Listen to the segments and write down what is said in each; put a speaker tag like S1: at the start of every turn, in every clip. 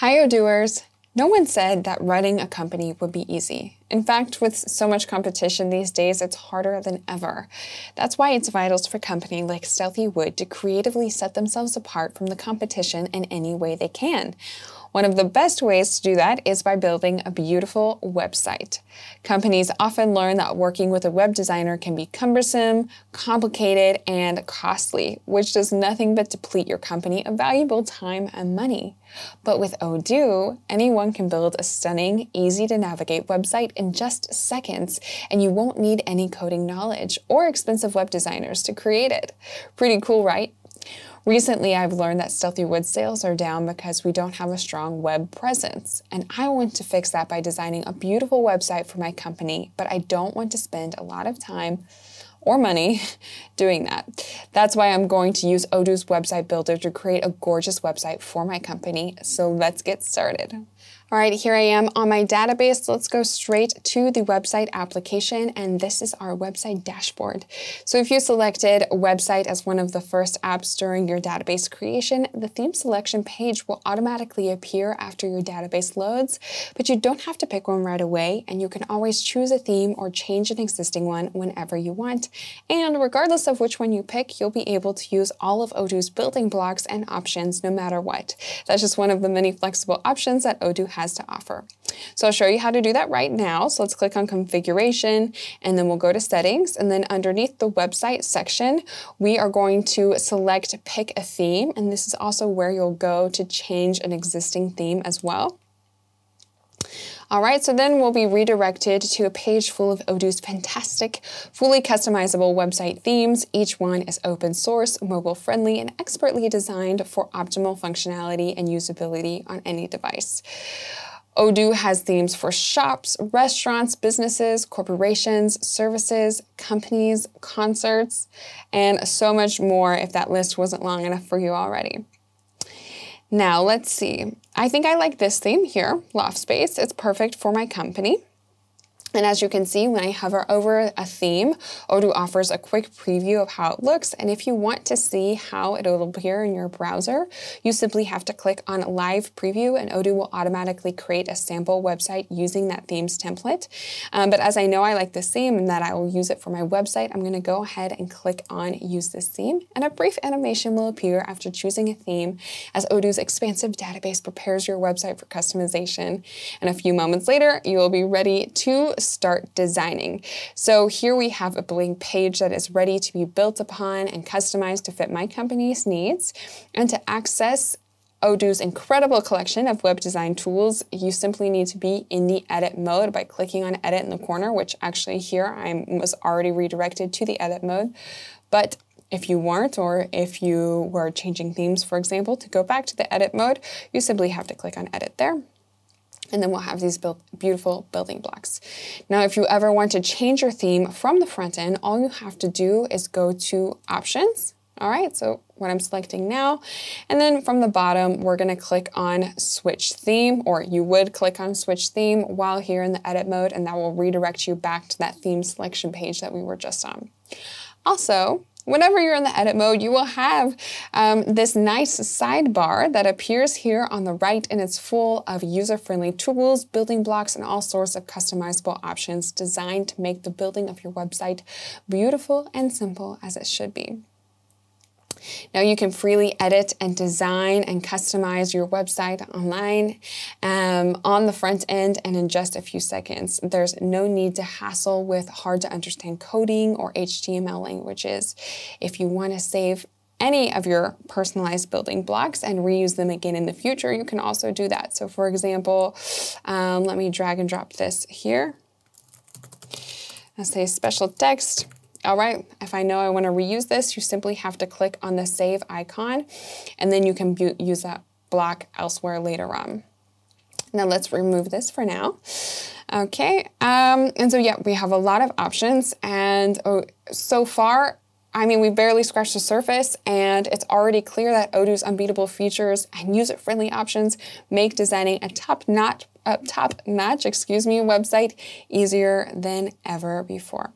S1: Hi, Odooers! No one said that running a company would be easy. In fact, with so much competition these days, it's harder than ever. That's why it's vital for a company like Stealthy Wood to creatively set themselves apart from the competition in any way they can. One of the best ways to do that is by building a beautiful website. Companies often learn that working with a web designer can be cumbersome, complicated, and costly, which does nothing but deplete your company of valuable time and money. But with Odoo, anyone can build a stunning, easy to navigate website in just seconds, and you won't need any coding knowledge or expensive web designers to create it. Pretty cool, right? Recently, I've learned that Stealthy Wood sales are down because we don't have a strong web presence. And I want to fix that by designing a beautiful website for my company, but I don't want to spend a lot of time or money doing that. That's why I'm going to use Odoo's website builder to create a gorgeous website for my company. So let's get started. All right, here I am on my database. Let's go straight to the website application, and this is our website dashboard. So if you selected website as one of the first apps during your database creation, the theme selection page will automatically appear after your database loads, but you don't have to pick one right away, and you can always choose a theme or change an existing one whenever you want. And regardless of which one you pick, you'll be able to use all of Odoo's building blocks and options no matter what. That's just one of the many flexible options that Odoo has has to offer. So I'll show you how to do that right now. So let's click on configuration and then we'll go to settings and then underneath the website section, we are going to select pick a theme. And this is also where you'll go to change an existing theme as well. All right, so then we'll be redirected to a page full of Odoo's fantastic, fully customizable website themes. Each one is open source, mobile friendly, and expertly designed for optimal functionality and usability on any device. Odoo has themes for shops, restaurants, businesses, corporations, services, companies, concerts, and so much more if that list wasn't long enough for you already. Now let's see. I think I like this theme here, Loft Space. It's perfect for my company. And as you can see, when I hover over a theme, Odoo offers a quick preview of how it looks. And if you want to see how it will appear in your browser, you simply have to click on Live Preview and Odoo will automatically create a sample website using that theme's template. Um, but as I know I like this theme and that I will use it for my website, I'm going to go ahead and click on Use this theme. And a brief animation will appear after choosing a theme as Odoo's expansive database prepares your website for customization. And a few moments later, you will be ready to start designing. So here we have a blank page that is ready to be built upon and customized to fit my company's needs. And to access Odoo's incredible collection of web design tools, you simply need to be in the edit mode by clicking on edit in the corner, which actually here I was already redirected to the edit mode. But if you weren't, or if you were changing themes, for example, to go back to the edit mode, you simply have to click on edit there and then we'll have these beautiful building blocks. Now, if you ever want to change your theme from the front end, all you have to do is go to options. All right, so what I'm selecting now, and then from the bottom, we're gonna click on switch theme, or you would click on switch theme while here in the edit mode, and that will redirect you back to that theme selection page that we were just on. Also, Whenever you're in the edit mode, you will have um, this nice sidebar that appears here on the right and it's full of user-friendly tools, building blocks, and all sorts of customizable options designed to make the building of your website beautiful and simple as it should be. Now you can freely edit and design and customize your website online um, on the front end and in just a few seconds. There's no need to hassle with hard to understand coding or HTML languages. If you want to save any of your personalized building blocks and reuse them again in the future, you can also do that. So for example, um, let me drag and drop this here. I'll say special text. All right, if I know I want to reuse this, you simply have to click on the save icon and then you can use that block elsewhere later on. Now let's remove this for now. Okay, um, and so yeah, we have a lot of options and oh, so far, I mean, we barely scratched the surface and it's already clear that Odoo's unbeatable features and user-friendly options make designing a top-notch, top-notch, excuse me, website easier than ever before.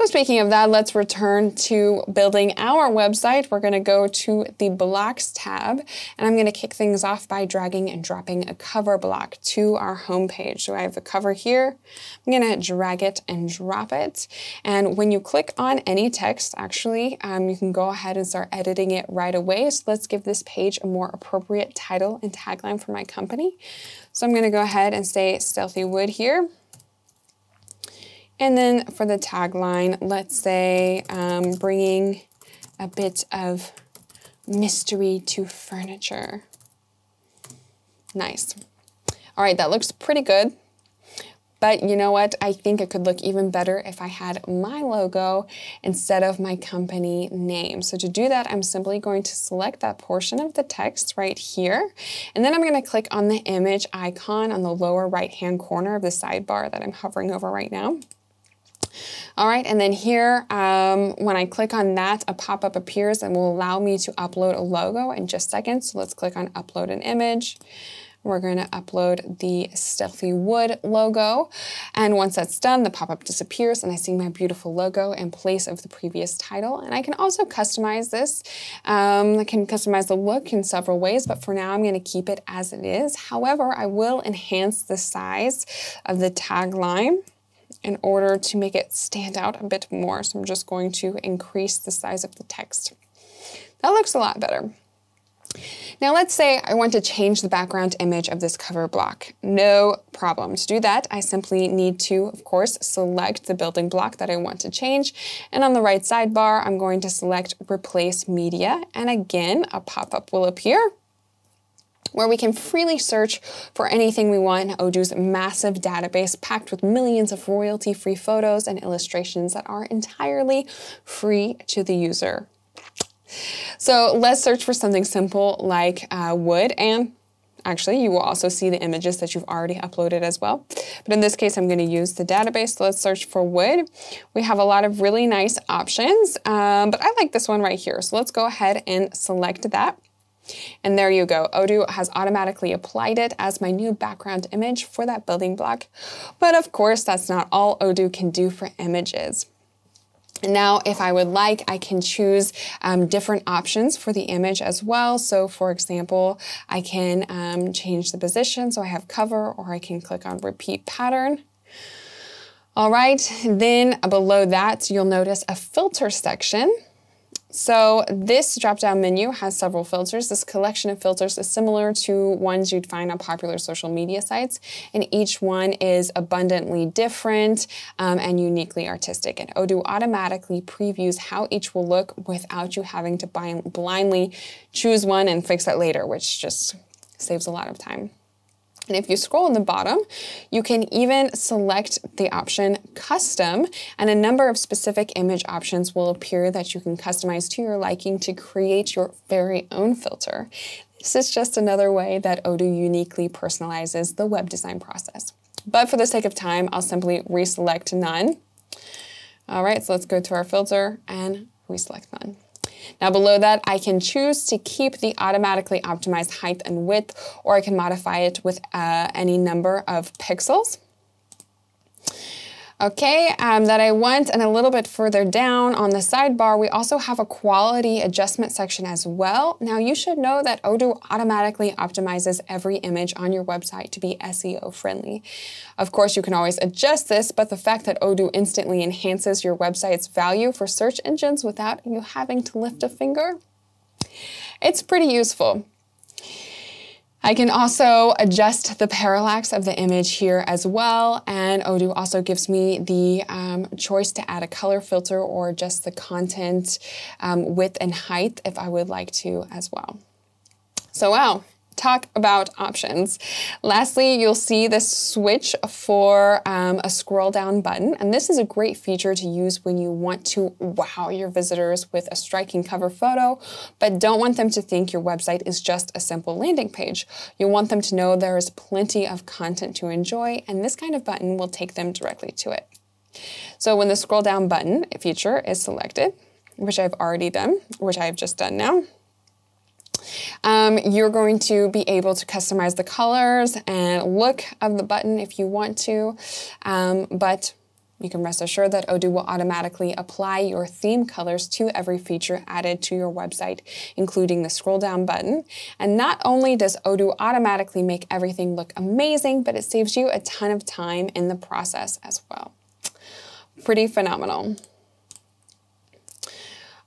S1: So speaking of that, let's return to building our website. We're gonna go to the blocks tab and I'm gonna kick things off by dragging and dropping a cover block to our home page. So I have a cover here. I'm gonna drag it and drop it. And when you click on any text, actually, um, you can go ahead and start editing it right away. So let's give this page a more appropriate title and tagline for my company. So I'm gonna go ahead and say Stealthy Wood here. And then for the tagline, let's say um, bringing a bit of mystery to furniture. Nice. All right, that looks pretty good. But you know what? I think it could look even better if I had my logo instead of my company name. So to do that, I'm simply going to select that portion of the text right here. And then I'm going to click on the image icon on the lower right hand corner of the sidebar that I'm hovering over right now. All right, and then here, um, when I click on that, a pop-up appears and will allow me to upload a logo in just seconds. So let's click on upload an image. We're going to upload the Stealthy Wood logo. And once that's done, the pop-up disappears and I see my beautiful logo in place of the previous title. And I can also customize this. Um, I can customize the look in several ways, but for now I'm going to keep it as it is. However, I will enhance the size of the tagline in order to make it stand out a bit more. So I'm just going to increase the size of the text. That looks a lot better. Now let's say I want to change the background image of this cover block. No problem. To do that, I simply need to, of course, select the building block that I want to change. And on the right sidebar, I'm going to select Replace Media. And again, a pop-up will appear where we can freely search for anything we want in Odoo's massive database packed with millions of royalty-free photos and illustrations that are entirely free to the user. So let's search for something simple like uh, wood and Actually, you will also see the images that you've already uploaded as well. But in this case, I'm going to use the database. So let's search for wood. We have a lot of really nice options, um, but I like this one right here. So let's go ahead and select that. And there you go. Odoo has automatically applied it as my new background image for that building block. But of course, that's not all Odoo can do for images. Now, if I would like, I can choose um, different options for the image as well. So for example, I can um, change the position. So I have cover or I can click on repeat pattern. All right, then below that, you'll notice a filter section. So this drop-down menu has several filters. This collection of filters is similar to ones you'd find on popular social media sites, and each one is abundantly different um, and uniquely artistic. And Odoo automatically previews how each will look without you having to blindly choose one and fix it later, which just saves a lot of time. And if you scroll on the bottom, you can even select the option custom and a number of specific image options will appear that you can customize to your liking to create your very own filter. This is just another way that Odoo uniquely personalizes the web design process. But for the sake of time, I'll simply reselect none. All right, so let's go to our filter and reselect none. Now below that, I can choose to keep the automatically optimized height and width, or I can modify it with uh, any number of pixels okay, um, that I want. And a little bit further down on the sidebar, we also have a quality adjustment section as well. Now you should know that Odoo automatically optimizes every image on your website to be SEO friendly. Of course, you can always adjust this, but the fact that Odoo instantly enhances your website's value for search engines without you having to lift a finger, it's pretty useful. I can also adjust the parallax of the image here as well, and Odoo also gives me the um, choice to add a color filter or just the content um, width and height if I would like to as well. So wow, talk about options. Lastly, you'll see the switch for um, a scroll down button. And this is a great feature to use when you want to wow your visitors with a striking cover photo, but don't want them to think your website is just a simple landing page. You want them to know there is plenty of content to enjoy, and this kind of button will take them directly to it. So when the scroll down button feature is selected, which I've already done, which I've just done now, um, you're going to be able to customize the colors and look of the button if you want to, um, but You can rest assured that Odoo will automatically apply your theme colors to every feature added to your website, including the scroll down button. And not only does Odoo automatically make everything look amazing, but it saves you a ton of time in the process as well. Pretty phenomenal.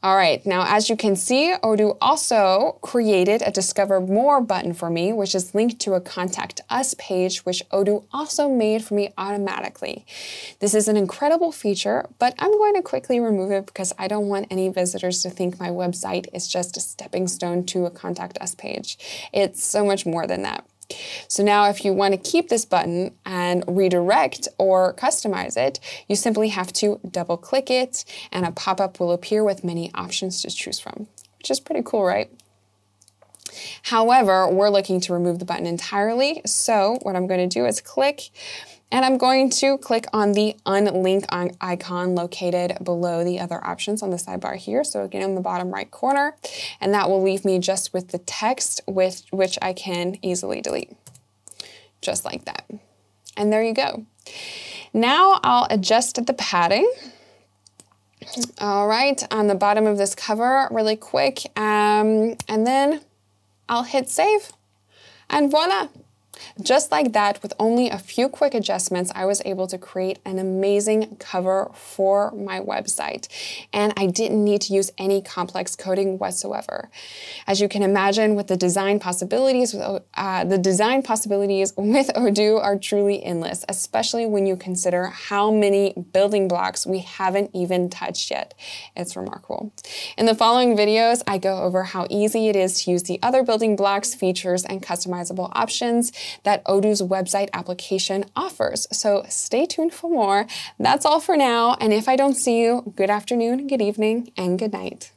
S1: All right, now as you can see, Odoo also created a Discover More button for me, which is linked to a Contact Us page, which Odoo also made for me automatically. This is an incredible feature, but I'm going to quickly remove it because I don't want any visitors to think my website is just a stepping stone to a Contact Us page. It's so much more than that. So now if you want to keep this button and redirect or customize it, you simply have to double click it and a pop-up will appear with many options to choose from, which is pretty cool, right? However, we're looking to remove the button entirely. So what I'm going to do is click and I'm going to click on the unlink icon located below the other options on the sidebar here. So again, in the bottom right corner, and that will leave me just with the text with which I can easily delete, just like that. And there you go. Now I'll adjust the padding. All right, on the bottom of this cover really quick. Um, and then I'll hit save and voila, just like that, with only a few quick adjustments, I was able to create an amazing cover for my website. And I didn't need to use any complex coding whatsoever. As you can imagine, with the design possibilities, uh, the design possibilities with Odoo are truly endless, especially when you consider how many building blocks we haven't even touched yet. It's remarkable. In the following videos, I go over how easy it is to use the other building blocks, features, and customizable options that Odoo's website application offers. So stay tuned for more. That's all for now. And if I don't see you, good afternoon, good evening, and good night.